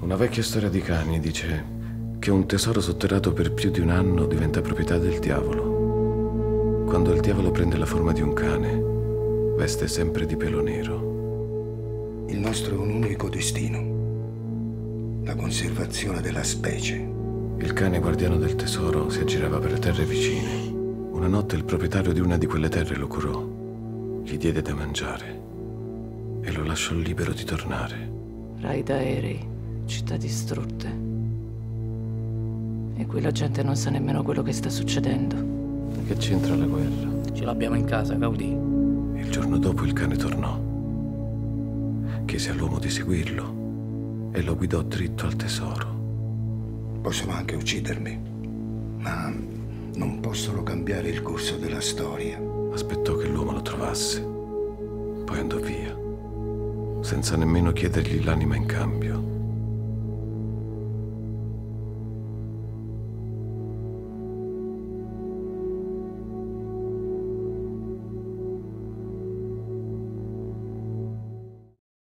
Una vecchia storia di cani dice che un tesoro sotterrato per più di un anno diventa proprietà del diavolo. Quando il diavolo prende la forma di un cane, veste sempre di pelo nero. Il nostro è un unico destino, la conservazione della specie. Il cane guardiano del tesoro si aggirava per le terre vicine. Una notte il proprietario di una di quelle terre lo curò, gli diede da mangiare e lo lasciò libero di tornare. Raid aerei, città distrutte. E qui la gente non sa nemmeno quello che sta succedendo. Che c'entra la guerra? Ce l'abbiamo in casa, Gaudì. Il giorno dopo il cane tornò. Chiese all'uomo di seguirlo e lo guidò dritto al tesoro. Possono anche uccidermi, ma non possono cambiare il corso della storia. Aspettò che l'uomo lo trovasse, poi andò via, senza nemmeno chiedergli l'anima in cambio.